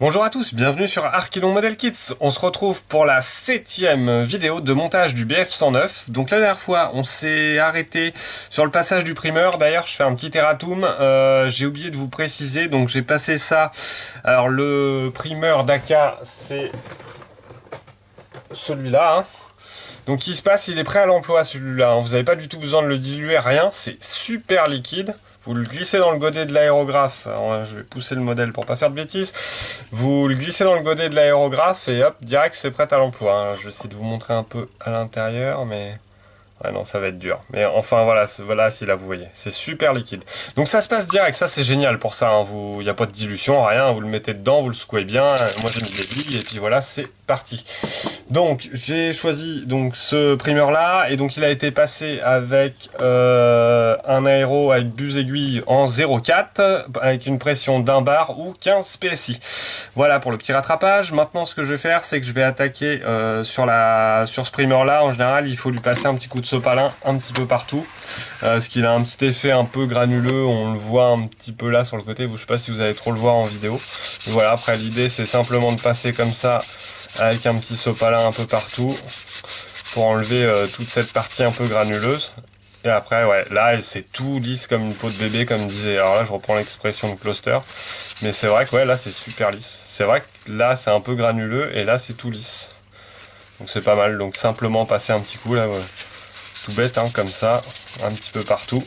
Bonjour à tous, bienvenue sur Archidon Model Kits. On se retrouve pour la septième vidéo de montage du BF109. Donc la dernière fois, on s'est arrêté sur le passage du primeur. D'ailleurs, je fais un petit erratum. Euh, j'ai oublié de vous préciser, donc j'ai passé ça. Alors le primeur d'Aka, c'est celui-là. Hein. Donc il se passe, il est prêt à l'emploi celui-là. Hein. Vous n'avez pas du tout besoin de le diluer, rien. C'est super liquide. Vous le glissez dans le godet de l'aérographe. Je vais pousser le modèle pour pas faire de bêtises. Vous le glissez dans le godet de l'aérographe et hop, direct, c'est prêt à l'emploi. Hein. Je vais essayer de vous montrer un peu à l'intérieur, mais... Non, ça va être dur. Mais enfin, voilà, voilà, si là, vous voyez, c'est super liquide. Donc ça se passe direct, ça c'est génial pour ça. Il hein. n'y a pas de dilution, rien. Vous le mettez dedans, vous le secouez bien. Moi, j'ai mis des billes et puis voilà, c'est parti. Donc, j'ai choisi donc ce primeur là et donc il a été passé avec euh, un aéro avec bus aiguille en 0,4 avec une pression d'un bar ou 15 PSI. Voilà pour le petit rattrapage. Maintenant, ce que je vais faire, c'est que je vais attaquer euh, sur la sur ce primeur là. En général, il faut lui passer un petit coup de sopalin un petit peu partout, euh, parce qu'il a un petit effet un peu granuleux. On le voit un petit peu là sur le côté. Je sais pas si vous allez trop le voir en vidéo. voilà. Après, l'idée, c'est simplement de passer comme ça avec un petit sopalin un peu partout pour enlever euh, toute cette partie un peu granuleuse. Et après, ouais, là, c'est tout lisse comme une peau de bébé, comme disait. Alors là, je reprends l'expression de cluster. Mais c'est vrai que, ouais, là, c'est super lisse. C'est vrai que là, c'est un peu granuleux et là, c'est tout lisse. Donc c'est pas mal. Donc simplement passer un petit coup, là, tout bête, hein, comme ça, un petit peu partout.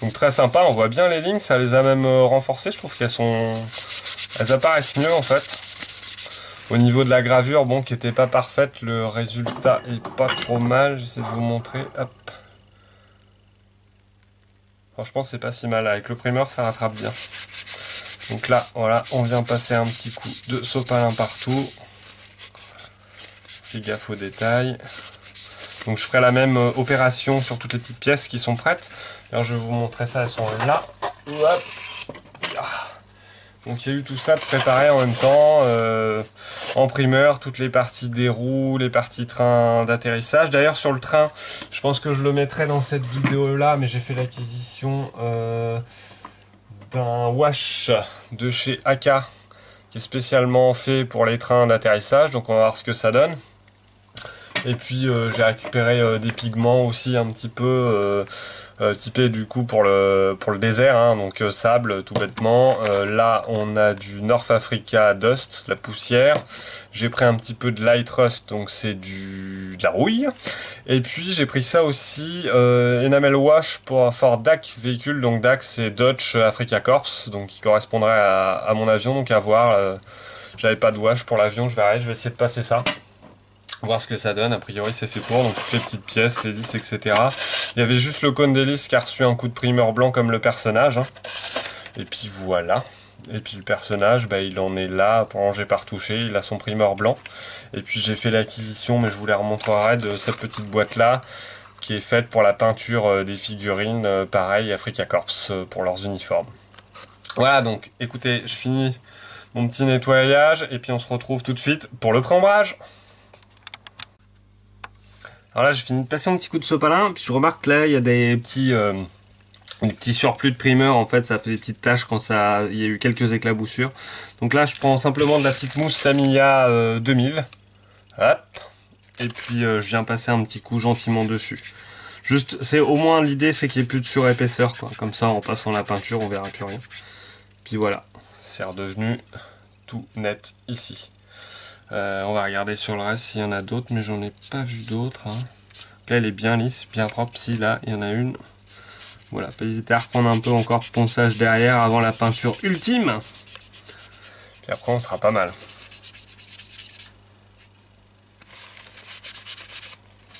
Donc très sympa, on voit bien les lignes, ça les a même euh, renforcées. Je trouve qu'elles sont elles apparaissent mieux en fait. Au niveau de la gravure, bon, qui n'était pas parfaite, le résultat est pas trop mal. J'essaie de vous montrer. Hop. Franchement, c'est pas si mal. Avec le primeur, ça rattrape bien. Donc là, voilà, on vient passer un petit coup de sopalin partout. Gaffe aux détails. Donc je ferai la même euh, opération sur toutes les petites pièces qui sont prêtes. Alors je vais vous montrer ça, elles sont là. Hop. Donc il y a eu tout ça de préparé en même temps, euh, en primeur, toutes les parties des roues, les parties train d'atterrissage. D'ailleurs sur le train, je pense que je le mettrai dans cette vidéo là, mais j'ai fait l'acquisition euh, d'un wash de chez Aka qui est spécialement fait pour les trains d'atterrissage, donc on va voir ce que ça donne. Et puis euh, j'ai récupéré des pigments aussi un petit peu euh, typé du coup pour le, pour le désert, hein, donc euh, sable tout bêtement. Euh, là on a du North Africa Dust, la poussière. J'ai pris un petit peu de Light Rust, donc c'est du de la rouille. Et puis j'ai pris ça aussi, Enamel Wash pour un Ford DAC véhicule, donc DAC c'est Dodge Africa Corps, donc qui correspondrait à, à mon avion, donc à voir. J'avais pas de wash pour l'avion, je vais, je vais essayer de passer ça voir ce que ça donne. A priori, c'est fait pour, donc toutes les petites pièces, l'hélice, etc. Il y avait juste le cône d'hélice qui a reçu un coup de primeur blanc comme le personnage. Hein. Et puis voilà. Et puis le personnage, bah, il en est là ranger par toucher, il a son primeur blanc. Et puis j'ai fait l'acquisition, mais je vous la remontrerai, de cette petite boîte-là, qui est faite pour la peinture euh, des figurines, euh, pareil, Africa Corps, euh, pour leurs uniformes. Voilà, donc écoutez, je finis mon petit nettoyage, et puis on se retrouve tout de suite pour le pré-ombrage. Alors là, j'ai fini de passer un petit coup de sopalin, puis je remarque que là, il y a des petits, euh, petits surplus de primeur, en fait, ça fait des petites taches quand ça, il y a eu quelques éclaboussures. Donc là, je prends simplement de la petite mousse Tamiya 2000, euh, hop, et puis euh, je viens passer un petit coup gentiment dessus. Juste, c'est au moins l'idée, c'est qu'il n'y ait plus de surépaisseur, quoi. Comme ça, en passant la peinture, on verra plus rien. Puis voilà, c'est redevenu tout net ici. Euh, on va regarder sur le reste s'il y en a d'autres, mais j'en ai pas vu d'autres. Hein. Là, elle est bien lisse, bien propre. Si, là, il y en a une. Voilà, pas hésiter à reprendre un peu encore ponçage derrière avant la peinture ultime. Puis après, on sera pas mal.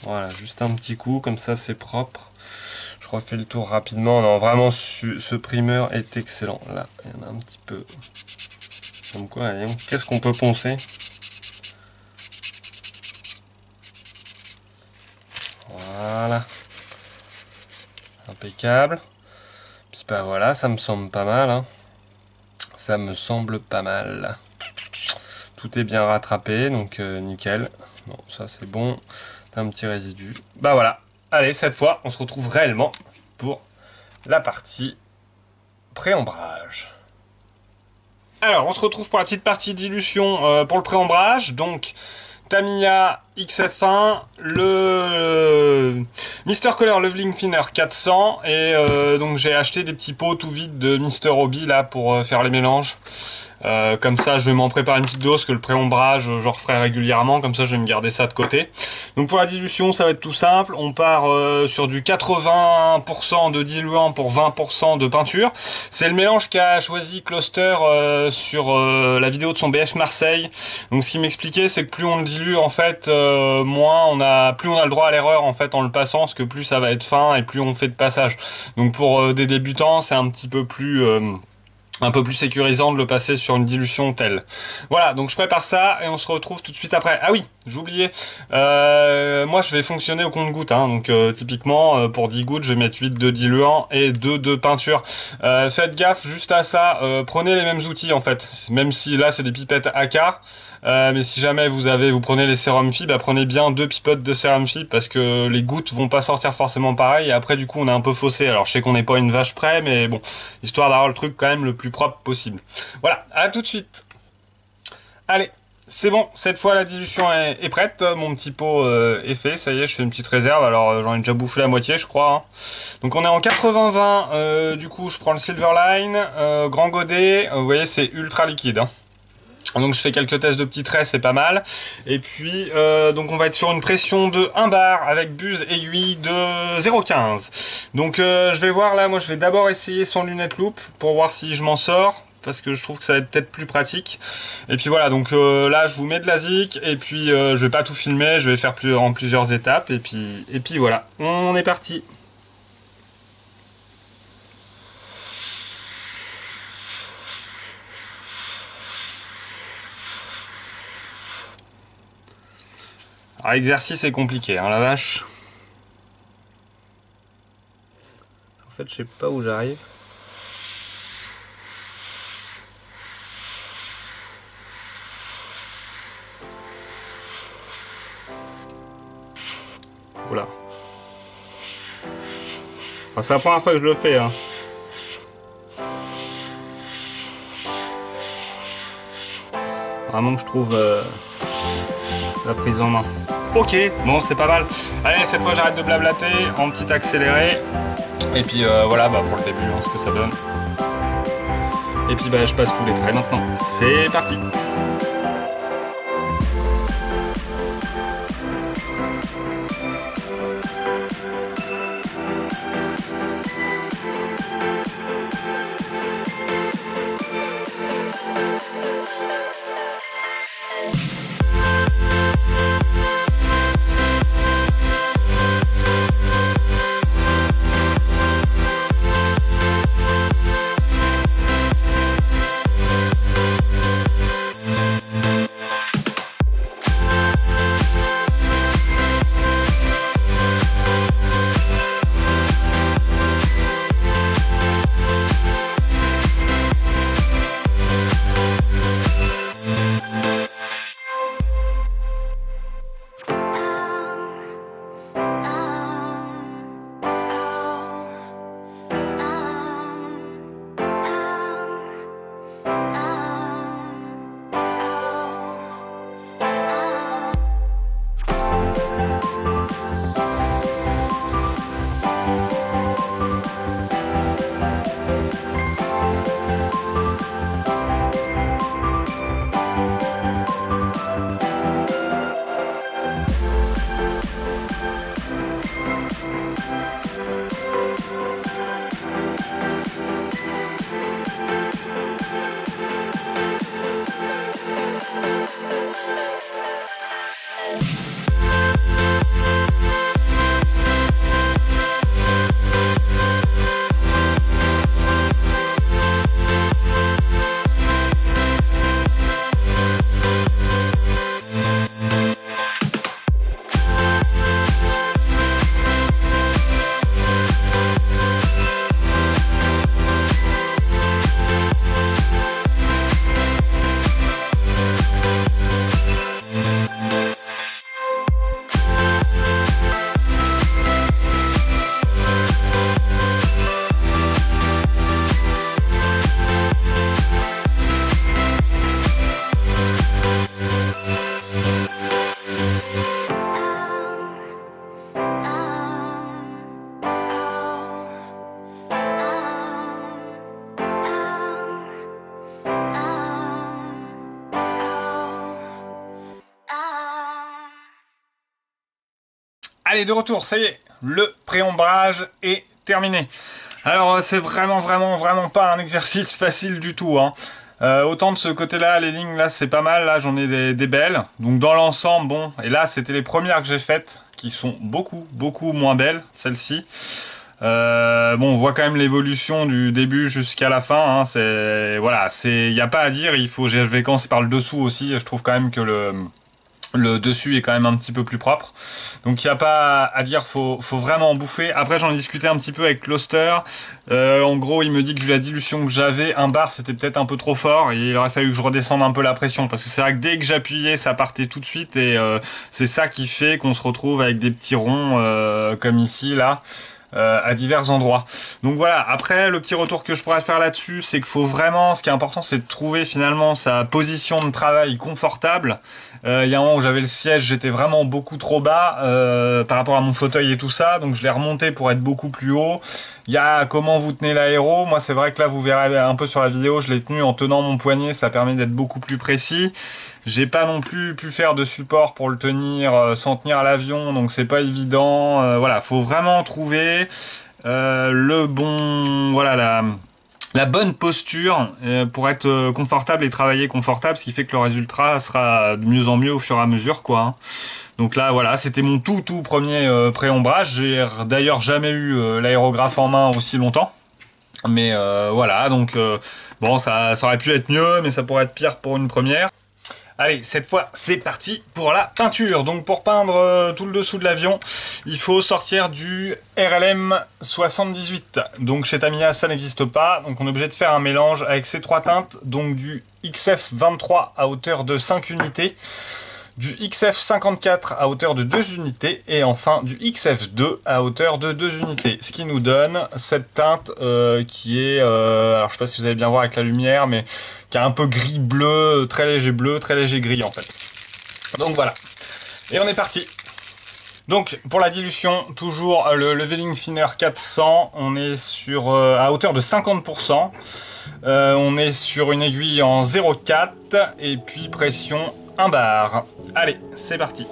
Voilà, juste un petit coup, comme ça c'est propre. Je refais le tour rapidement. Non, vraiment, ce primeur est excellent. Là, il y en a un petit peu. Comme quoi, qu'est-ce qu'on peut poncer? Voilà. Impeccable. Puis bah voilà, ça me semble pas mal. Hein. Ça me semble pas mal. Tout est bien rattrapé, donc euh, nickel. Bon, ça c'est bon. Un petit résidu. Bah voilà. Allez, cette fois, on se retrouve réellement pour la partie pré-ombrage. Alors, on se retrouve pour la petite partie dilution euh, pour le pré-ombrage. Donc, Tamiya XF1, le Mister Color Leveling Thinner 400 et euh, donc j'ai acheté des petits pots tout vides de Mister Hobby là pour faire les mélanges. Euh, comme ça, je vais m'en préparer une petite dose que le pré-ombrage, je referai régulièrement. Comme ça, je vais me garder ça de côté. Donc pour la dilution, ça va être tout simple. On part euh, sur du 80% de diluant pour 20% de peinture. C'est le mélange qu'a choisi Cluster euh, sur la vidéo de son BF Marseille. Donc ce qu'il m'expliquait, c'est que plus on le dilue, en fait, moins on a, plus on a le droit à l'erreur en fait en le passant, parce que plus ça va être fin et plus on fait de passage. Donc pour des débutants, c'est un petit peu plus un peu plus sécurisant de le passer sur une dilution telle. Voilà, donc je prépare ça et on se retrouve tout de suite après. Ah oui, j'oubliais. Euh, moi, je vais fonctionner au compte-goutte. Hein, donc euh, typiquement, euh, pour 10 gouttes, je vais mettre 8 de diluant et 2 de peinture. faites gaffe juste à ça. prenez les mêmes outils en fait. Même si là, c'est des pipettes AK. Euh, mais si jamais vous avez, vous prenez les sérum fib, bah, prenez bien deux pipotes de sérum fib parce que les gouttes vont pas sortir forcément pareil. Et après, du coup, on est un peu faussé. Alors, je sais qu'on n'est pas une vache près, mais bon, histoire d'avoir le truc quand même le plus propre possible. Voilà, à tout de suite. Allez, c'est bon, cette fois la dilution est, prête, mon petit pot euh, est fait, ça y est, je fais une petite réserve, alors euh, j'en ai déjà bouffé la moitié je crois. Hein. Donc on est en 80-20, du coup je prends le Silverline, grand godet, vous voyez c'est ultra liquide. Hein. Donc je fais quelques tests de petits traits, c'est pas mal. Et puis euh, donc on va être sur une pression de 1 bar avec buse aiguille de 0,15. Donc euh, je vais voir là, moi je vais d'abord essayer sans lunette loupe pour voir si je m'en sors parce que je trouve que ça va être peut-être plus pratique. Et puis voilà, donc euh, là je vous mets de la zik et puis je vais pas tout filmer, je vais faire en plusieurs étapes et puis, et puis voilà, on est parti. Alors, l'exercice est compliqué, hein, la vache. En fait, je sais pas où j'arrive. Oula. c'est la première fois que je le fais. Hein. Vraiment que je trouve... Euh, prise en main. Ok, bon c'est pas mal. Allez, cette fois j'arrête de blablater en petit accéléré. Et puis euh, voilà bah, pour le début, hein, ce que ça donne. Et puis bah, je passe tous les traits maintenant. C'est parti Allez, de retour, ça y est, le préombrage est terminé. Alors, c'est vraiment, vraiment, vraiment pas un exercice facile du tout. Hein. Euh, autant de ce côté-là, les lignes, là, c'est pas mal. Là, j'en ai des, belles. Donc, dans l'ensemble, bon, et là, c'était les premières que j'ai faites, qui sont beaucoup, beaucoup moins belles, celles-ci. Euh, bon, on voit quand même l'évolution du début jusqu'à la fin. Hein, voilà, c'est, il y a pas à dire. Il faut, je vais commencer par le dessous aussi. Je trouve quand même que le le dessus est quand même un petit peu plus propre. Donc il n'y a pas à dire, faut, faut vraiment en bouffer. Après j'en ai discuté un petit peu avec Closter. Euh, en gros il me dit que vu la dilution que j'avais, un bar c'était peut-être un peu trop fort. Il aurait fallu que je redescende un peu la pression. Parce que c'est vrai que dès que j'appuyais ça partait tout de suite. Et euh, c'est ça qui fait qu'on se retrouve avec des petits ronds euh, comme ici là. Euh, à divers endroits. Donc voilà, après le petit retour que je pourrais faire là-dessus, c'est qu'il faut vraiment, ce qui est important, c'est de trouver finalement sa position de travail confortable. Euh, il y a un moment où j'avais le siège, j'étais vraiment beaucoup trop bas euh, par rapport à mon fauteuil et tout ça, donc je l'ai remonté pour être beaucoup plus haut. Il y a comment vous tenez l'aéro. Moi, c'est vrai que là, vous verrez un peu sur la vidéo, je l'ai tenu en tenant mon poignet, ça permet d'être beaucoup plus précis. J'ai pas non plus pu faire de support pour le tenir sans tenir l'avion, donc c'est pas évident. Voilà, faut vraiment trouver euh, le bon, voilà la, bonne posture pour être confortable et travailler confortable, ce qui fait que le résultat sera de mieux en mieux au fur et à mesure, quoi. Hein. Donc là, voilà, c'était mon tout tout premier pré-ombrage. J'ai d'ailleurs jamais eu l'aérographe en main aussi longtemps. Mais voilà, donc bon, ça aurait pu être mieux, mais ça pourrait être pire pour une première. Allez, cette fois, c'est parti pour la peinture. Donc pour peindre euh, tout le dessous de l'avion, il faut sortir du RLM 78. Donc chez Tamiya, ça n'existe pas. Donc on est obligé de faire un mélange avec ces trois teintes. Donc du XF 23 à hauteur de 5 unités du XF54 à hauteur de 2 unités et enfin du XF2 à hauteur de 2 unités. Ce qui nous donne cette teinte euh, qui est, euh, alors je sais pas si vous allez bien voir avec la lumière, mais qui est un peu gris-bleu, très léger bleu, très léger gris en fait. Donc voilà. Et on est parti. Donc pour la dilution, toujours le leveling thinner 400, on est sur euh, à hauteur de 50%. on est sur une aiguille en 0,4 et puis pression un bar. Allez, c'est parti.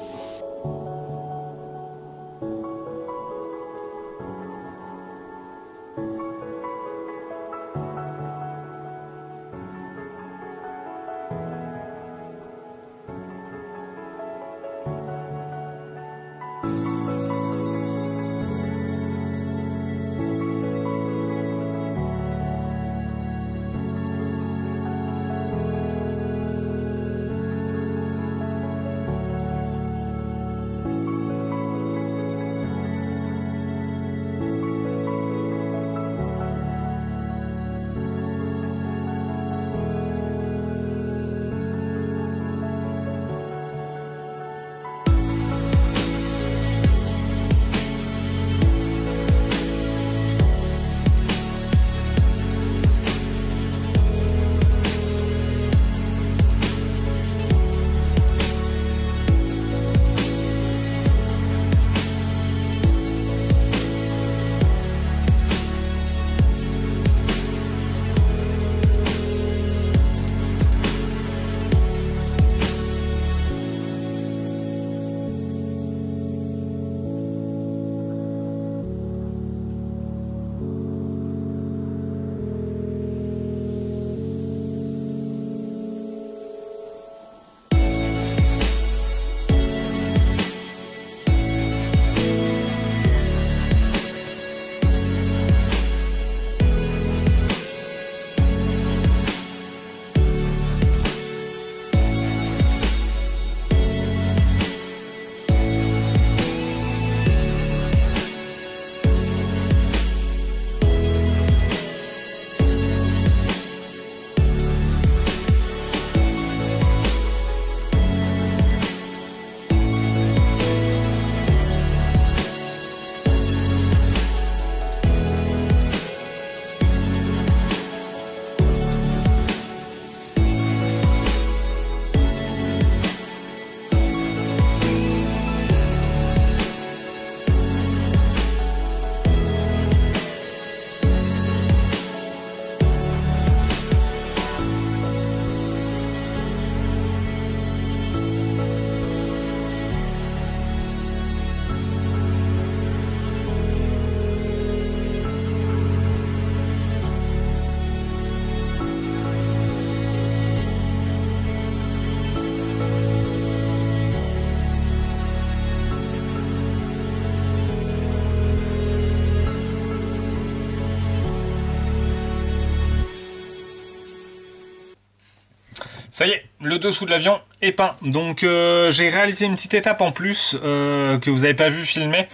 Ça y est, le dessous de l'avion est peint. Donc euh, j'ai réalisé une petite étape en plus euh, que vous n'avez pas vu filmer.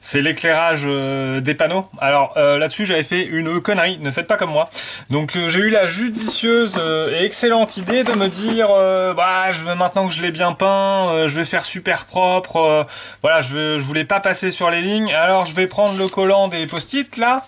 C'est l'éclairage euh, des panneaux. Alors là-dessus j'avais fait une connerie, ne faites pas comme moi. Donc j'ai eu la judicieuse et excellente idée de me dire bah je veux maintenant que je l'ai bien peint, je vais faire super propre. voilà, je, je voulais pas passer sur les lignes. Alors je vais prendre le collant des post-it là.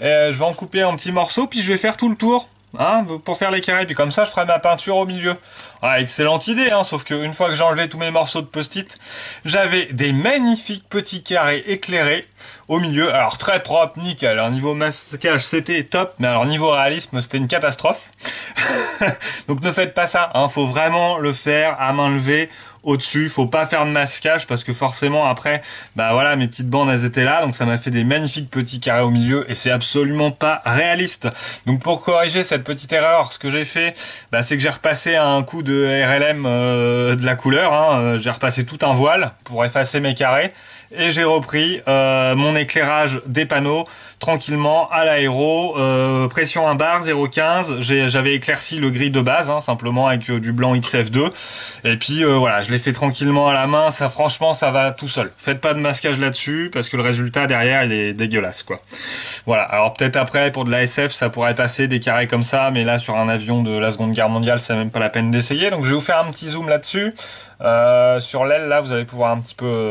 je vais en couper en petits morceaux puis je vais faire tout le tour Hein, pour faire les carrés, puis comme ça je ferai ma peinture au milieu. Ah, excellente idée, hein, sauf qu'une fois que j'ai enlevé tous mes morceaux de post-it, j'avais des magnifiques petits carrés éclairés au milieu. Alors très propre, nickel. Alors niveau masquage c'était top, mais alors niveau réalisme c'était une catastrophe. Donc ne faites pas ça, hein, faut vraiment le faire à main levée au-dessus. Faut pas faire de masquage parce que forcément après, bah voilà, mes petites bandes elles étaient là, donc ça m'a fait des magnifiques petits carrés au milieu et c'est absolument pas réaliste. Donc pour corriger cette petite erreur, ce que j'ai fait, bah, c'est que j'ai repassé un coup de RLM euh, de la couleur. Hein. Euh, j'ai repassé tout un voile pour effacer mes carrés et j'ai repris euh, mon éclairage des panneaux tranquillement à l'aéro, euh, pression 1 bar 0,15. J'avais éclairci le gris de base hein, simplement avec euh, du blanc XF2 et puis voilà, je l'ai fait tranquillement à la main. Ça franchement, ça va tout seul. Faites pas de masquage là-dessus parce que le résultat derrière il est dégueulasse quoi. Voilà. Alors peut-être après pour de la SF ça pourrait passer des carrés comme ça, mais là sur un avion de la Seconde Guerre mondiale c'est même pas la peine d'essayer. Donc je vais vous faire un petit zoom là-dessus. sur l'aile là vous allez pouvoir un petit peu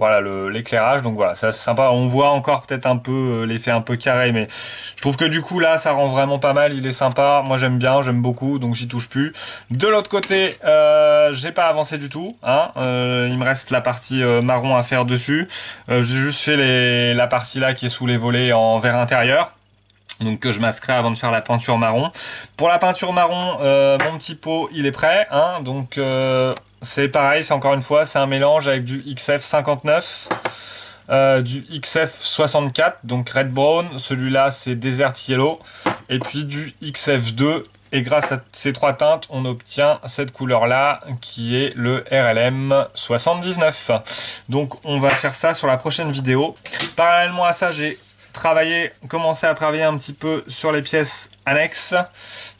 voilà l'éclairage donc voilà ça c'est sympa on voit encore peut-être un peu euh, l'effet un peu carré mais je trouve que du coup là ça rend vraiment pas mal il est sympa. Moi j'aime bien j'aime beaucoup donc j'y touche plus. De l'autre côté euh, j'ai pas avancé du tout hein. Euh, il me reste la partie marron à faire dessus. J'ai juste fait les, la partie là qui est sous les volets en verre intérieur. Donc que je masquerai avant de faire la peinture marron. Pour la peinture marron, mon petit pot il est prêt, hein, donc c'est pareil, c'est encore une fois, c'est un mélange avec du XF59, euh, du XF64, donc Red Brown, celui-là c'est Desert Yellow, et puis du XF2. Et grâce à ces trois teintes, on obtient cette couleur-là qui est le RLM 79. Donc on va faire ça sur la prochaine vidéo. Parallèlement à ça, j'ai commencé à travailler un petit peu sur les pièces annexes.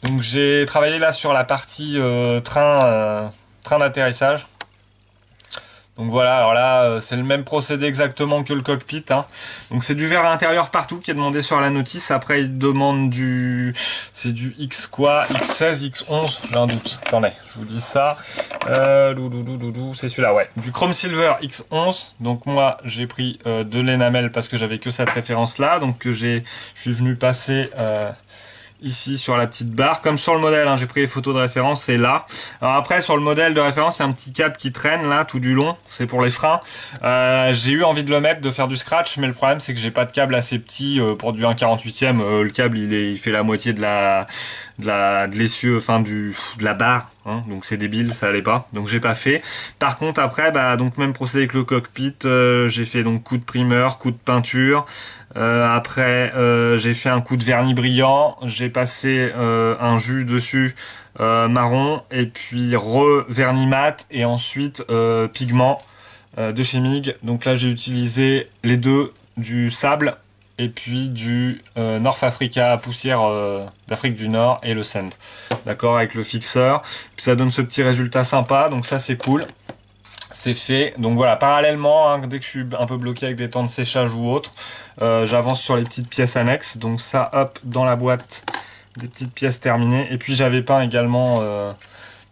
Donc j'ai travaillé là sur la partie euh, euh, train d'atterrissage. Donc voilà, alors là, euh, c'est le même procédé exactement que le cockpit. Hein. Donc c'est du verre à l'intérieur partout qui est demandé sur la notice. Après, il demande du... C'est du X quoi X16, X11 J'ai un doute. Attendez, je vous dis ça. Euh, c'est celui-là, ouais. Du Chrome Silver X11. Donc moi, j'ai pris euh, de l'énamel parce que j'avais que cette référence-là. Donc j'ai, je suis venu passer... Euh, ici sur la petite barre. Comme sur le modèle, hein, j'ai pris les photos de référence, c'est là. Alors après, sur le modèle de référence, c'est un petit câble qui traîne là tout du long. C'est pour les freins. Euh, j'ai eu envie de le mettre, de faire du scratch, mais le problème c'est que j'ai pas de câble assez petit euh, pour du 1,48e. Euh, le câble, il, fait la moitié de la de la de l'essieu, enfin du de la barre. Hein, donc c'est débile, ça allait pas. Donc j'ai pas fait. Par contre après, bah donc même procédé avec le cockpit, j'ai fait donc coup de primeur, coup de peinture. Euh, après, euh, j'ai fait un coup de vernis brillant, j'ai passé euh, un jus dessus marron, et puis re-vernis mat, et ensuite pigment de chez Mig. Donc là, j'ai utilisé les deux, du sable, et puis du North Africa poussière d'Afrique du Nord, et le sand. D'accord, avec le fixeur. Puis ça donne ce petit résultat sympa, donc ça c'est cool c'est fait. Donc voilà, parallèlement, hein, dès que je suis un peu bloqué avec des temps de séchage ou autre, euh, j'avance sur les petites pièces annexes. Donc ça, hop, dans la boîte, des petites pièces terminées. Et puis j'avais peint également euh,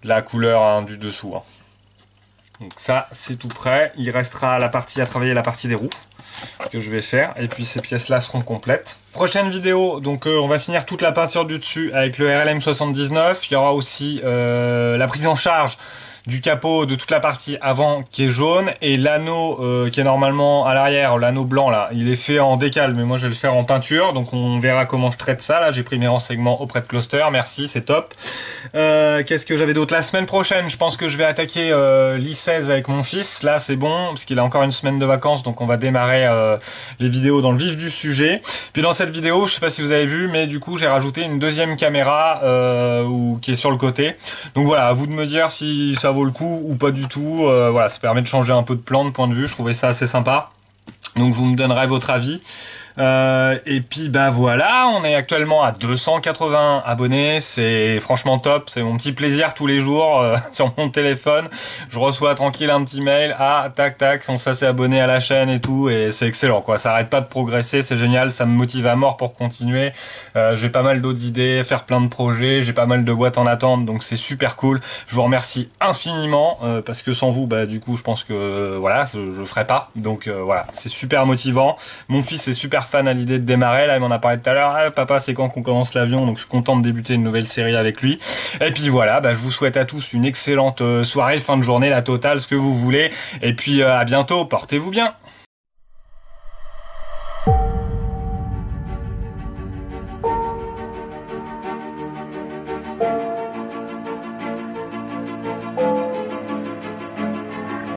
la couleur hein, du dessous. Hein. Donc ça, c'est tout prêt. Il restera la partie à travailler la partie des roues que je vais faire. Et puis ces pièces-là seront complètes. Prochaine vidéo, donc euh, on va finir toute la peinture du dessus avec le RLM 79. Il y aura aussi la prise en charge du capot de toute la partie avant qui est jaune et l'anneau euh, qui est normalement à l'arrière, l'anneau blanc là, il est fait en décal mais moi je vais le faire en peinture donc on verra comment je traite ça là, j'ai pris mes renseignements auprès de Cluster, merci c'est top. Euh, qu'est-ce que j'avais d'autre? La semaine prochaine je pense que je vais attaquer euh, l'I16 avec mon fils, là c'est bon parce qu'il a encore une semaine de vacances donc on va démarrer les vidéos dans le vif du sujet. Puis dans cette vidéo, je sais pas si vous avez vu mais du coup j'ai rajouté une deuxième caméra ou, qui est sur le côté. Donc voilà, à vous de me dire si ça vaut le coup ou pas du tout. Euh, voilà, ça permet de changer un peu de plan, de point de vue. Je trouvais ça assez sympa. Donc vous me donnerez votre avis. Et puis bah voilà, on est actuellement à 280 abonnés, c'est franchement top, c'est mon petit plaisir tous les jours sur mon téléphone. Je reçois tranquille un petit mail, ah tac tac, on s'est abonné à la chaîne et tout, et c'est excellent quoi, ça arrête pas de progresser, c'est génial, ça me motive à mort pour continuer. j'ai pas mal d'autres idées, faire plein de projets, j'ai pas mal de boîtes en attente, donc c'est super cool. Je vous remercie infiniment parce que sans vous, bah du coup, je pense que voilà, je, je ferai pas. Donc voilà, c'est super motivant. Mon fils est super fan à l'idée de démarrer. Là, il m'en a parlé tout à l'heure. Ah, papa, c'est quand qu'on commence l'avion? Donc je suis content de débuter une nouvelle série avec lui. Et puis voilà, bah, je vous souhaite à tous une excellente soirée, fin de journée, la totale, ce que vous voulez. Et puis à bientôt. Portez-vous bien.